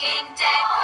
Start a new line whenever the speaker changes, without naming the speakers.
walking dead.